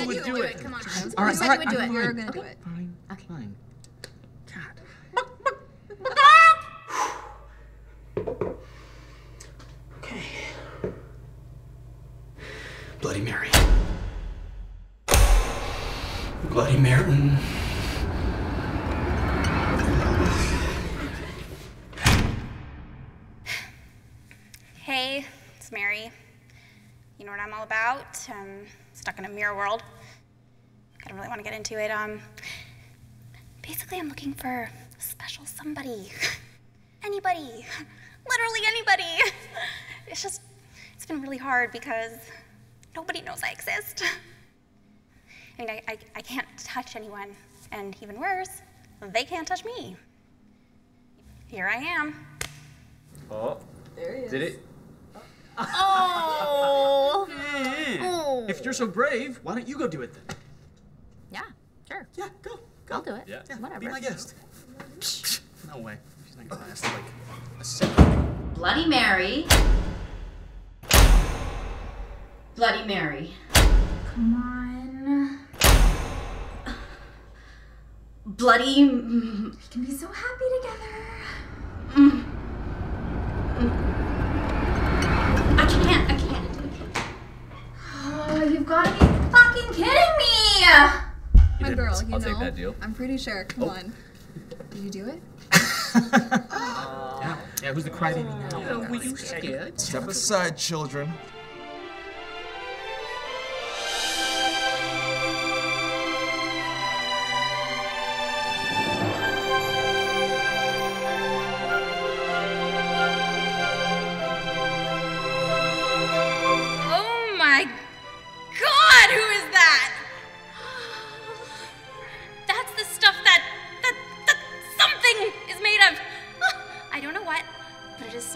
you would do it. Come on. All right, you said all you would right, do it. I'm You're gonna do it. Fine. Okay. Fine. Okay. Bloody Mary. Bloody Mary. Hey, it's Mary. You know what I'm all about. I'm stuck in a mirror world. I don't really want to get into it. Um, basically, I'm looking for a special somebody. anybody. Literally anybody. It's just, it's been really hard because nobody knows I exist. I mean, I, I, I can't touch anyone. And even worse, they can't touch me. Here I am. Oh. There he is. Did it? Oh. Eh. If you're so brave, why don't you go do it then? Yeah. Sure. Yeah, go. Go. I'll do it. Yeah. Whatever. Be my guest. No way. She's not gonna last like a second. Bloody Mary. Bloody Mary. Come on. Bloody. We can be so happy together. I can't. I can't. Oh, you've got to be fucking kidding me! My girl, you I'll know. take that deal. I'm pretty sure. Come Oh. on. Did you do it? Yeah. Yeah. Who's the crybaby now? Oh, were you scared? Step aside, children.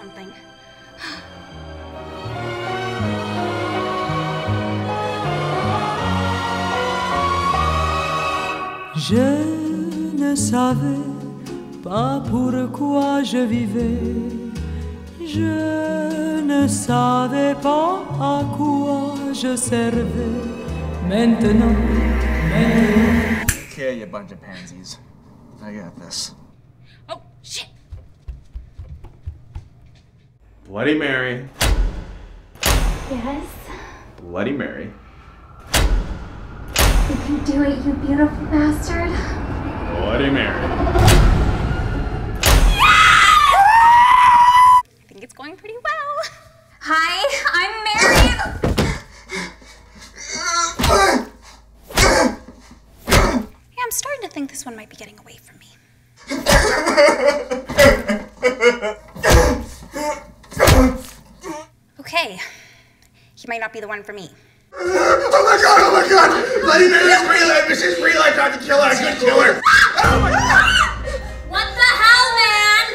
Something. Je ne savais pas pourquoi je vivais. Je ne savais pas à quoi je servais. Maintenant, maintenant. Okay, you bunch of pansies. I got this. Oh shit! Bloody Mary. Yes. Bloody Mary. You can do it, you beautiful bastard. Bloody Mary. I think it's going pretty well. Hi, I'm Mary. Yeah, I'm starting to think this one might be getting away from me. might not be the one for me. Oh my god, oh my god! Bloody Mary's real life, this is real life, not the killer, I could kill her! Oh my god! What the hell, man?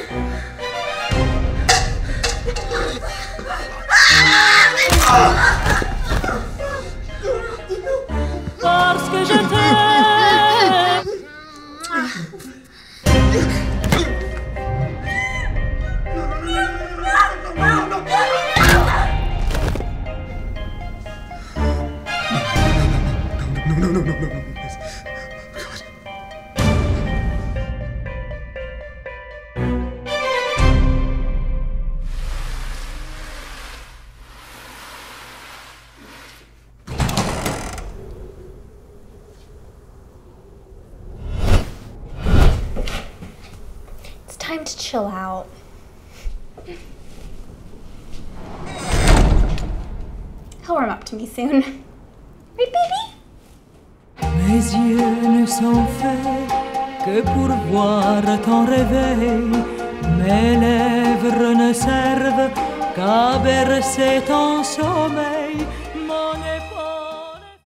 Parce que je t'aime. No, no, no, please. God. It's time to chill out. He'll warm up to me soon. Right, baby? Mes yeux ne sont faits que pour voir ton réveil. Mes lèvres ne servent qu'à bercer ton sommeil.